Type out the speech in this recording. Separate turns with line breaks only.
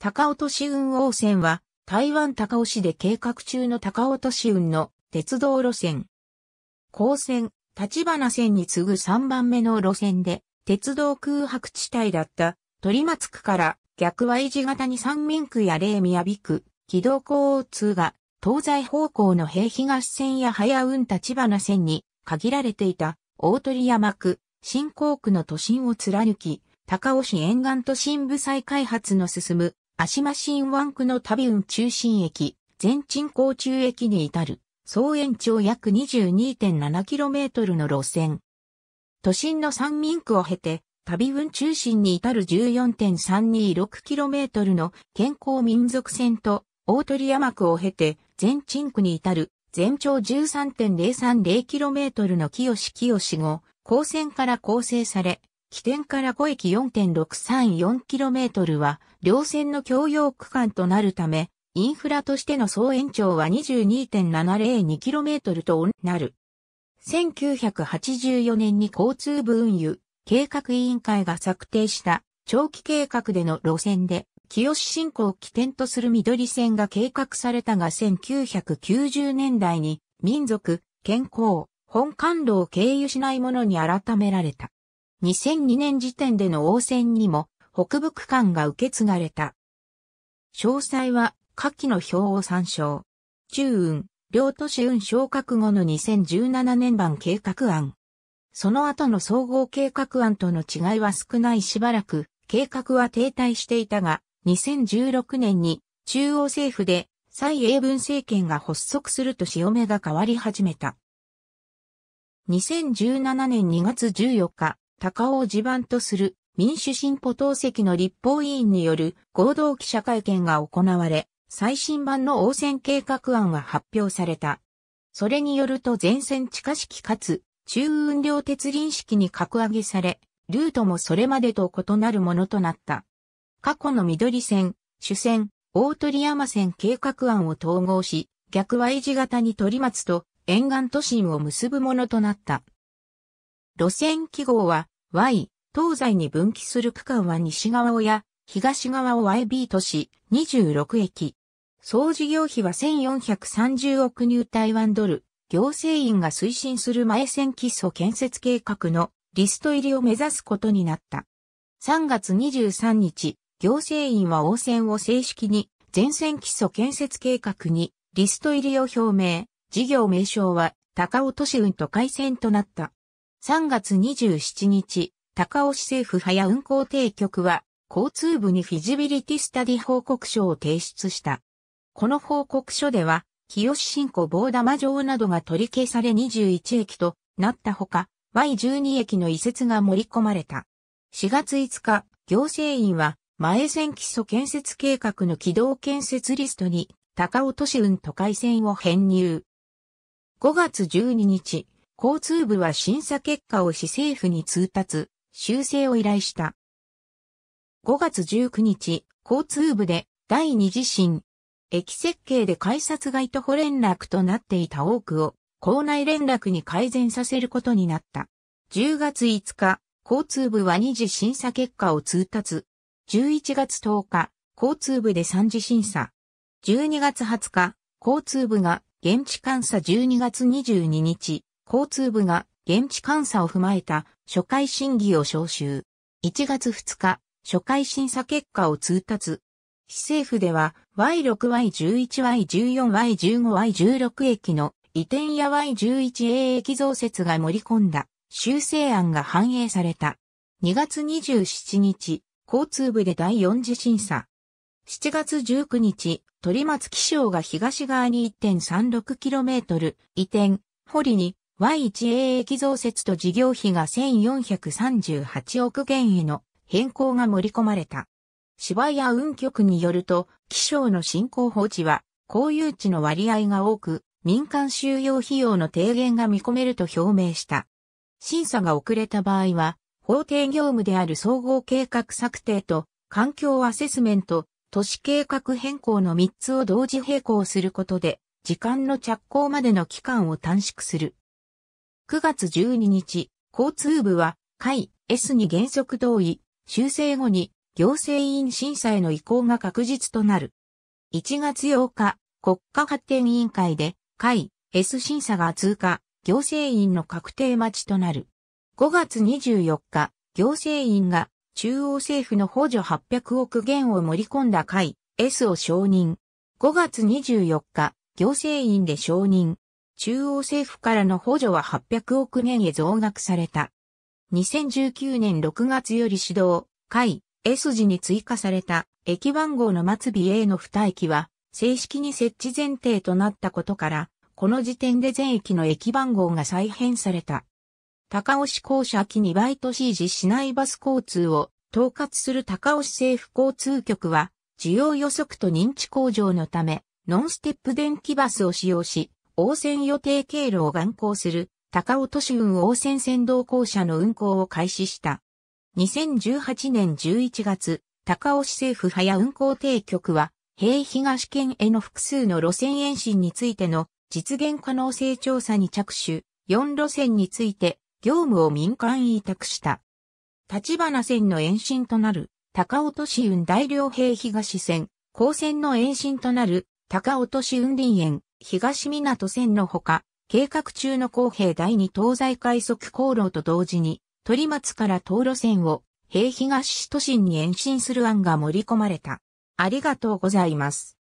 高尾都市運王線は、台湾高尾市で計画中の高尾都市運の鉄道路線。高線、立花線に次ぐ3番目の路線で、鉄道空白地帯だった鳥松区から逆 Y 字型に三民区や霊宮城区、軌道交通が東西方向の平東線や早運立花線に限られていた大鳥山区、新港区の都心を貫き、高尾市沿岸都心部再開発の進む足間新湾区の旅運中心駅、全鎮港中駅に至る、総延長約 22.7km の路線。都心の三民区を経て、旅運中心に至る 14.326km の健康民族線と、大鳥山区を経て、全鎮区に至る全長 13.030km の清清後、高線から構成され、起点から5駅 4.634km は両線の共用区間となるため、インフラとしての総延長は 22.702km となる。1984年に交通部運輸計画委員会が策定した長期計画での路線で、清新港を起点とする緑線が計画されたが1990年代に民族、健康、本関路を経由しないものに改められた。2002年時点での応戦にも北部区間が受け継がれた。詳細は下記の表を参照。中運、両都市運昇格後の2017年版計画案。その後の総合計画案との違いは少ないしばらく計画は停滞していたが、2016年に中央政府で蔡英文政権が発足すると潮目が変わり始めた。2017年2月14日、高尾を地盤とする民主進歩党籍の立法委員による合同記者会見が行われ、最新版の応戦計画案が発表された。それによると全線地下式かつ中運量鉄輪式に格上げされ、ルートもそれまでと異なるものとなった。過去の緑線、主線、大鳥山線計画案を統合し、逆 Y 字型に取り松と沿岸都心を結ぶものとなった。路線記号は Y、東西に分岐する区間は西側をや東側を YB 都市26駅。総事業費は1430億ニュータイワンドル。行政院が推進する前線基礎建設計画のリスト入りを目指すことになった。3月23日、行政院は応戦を正式に前線基礎建設計画にリスト入りを表明。事業名称は高尾都市運と改線となった。3月27日、高尾市政府早運行提局は交通部にフィジビリティスタディ報告書を提出した。この報告書では、清新湖棒玉城などが取り消され21駅となったほか、Y12 駅の移設が盛り込まれた。4月5日、行政院は前線基礎建設計画の軌道建設リストに高尾都市運都会線を編入。5月12日、交通部は審査結果を市政府に通達、修正を依頼した。5月19日、交通部で第二次審。駅設計で改札外徒歩連絡となっていた多くを、校内連絡に改善させることになった。10月5日、交通部は二次審査結果を通達。11月10日、交通部で三次審査。12月20日、交通部が現地監査12月22日、交通部が現地監査を踏まえた初回審議を招集。1月2日、初回審査結果を通達。市政府では Y6Y11Y14Y15Y16 駅の移転や Y11A 駅増設が盛り込んだ修正案が反映された。2月27日、交通部で第4次審査。7月19日、鳥松気象が東側に 1.36km 移転、堀に Y1A 駅増設と事業費が1438億元への変更が盛り込まれた。芝や運局によると、気象の進行放置は、公有地の割合が多く、民間収容費用の低減が見込めると表明した。審査が遅れた場合は、法定業務である総合計画策定と環境アセスメント、都市計画変更の3つを同時並行することで、時間の着工までの期間を短縮する。9月12日、交通部は、海 S に原則同意、修正後に行政院審査への移行が確実となる。1月8日、国家発展委員会で、会 S 審査が通過、行政院の確定待ちとなる。5月24日、行政院が中央政府の補助800億元を盛り込んだ会 S を承認。5月24日、行政院で承認。中央政府からの補助は800億元へ増額された。2019年6月より始動、会 S 時に追加された駅番号の末尾 A の二駅は正式に設置前提となったことから、この時点で全駅の駅番号が再編された。高尾市校舎期にバイト C 時市内バス交通を統括する高尾市政府交通局は、需要予測と認知向上のため、ノンステップ電気バスを使用し、応線予定経路を眼行する高尾都市運応線先導校舎の運行を開始した。2018年11月、高尾市政府早運行定局は、平東県への複数の路線延伸についての実現可能性調査に着手、4路線について業務を民間委託した。立花線の延伸となる高尾都市運大両平東線、高線の延伸となる高尾都市運林園、東港線のほか、計画中の公平第二東西快速航路と同時に、鳥松から東路線を平東市都心に延伸する案が盛り込まれた。ありがとうございます。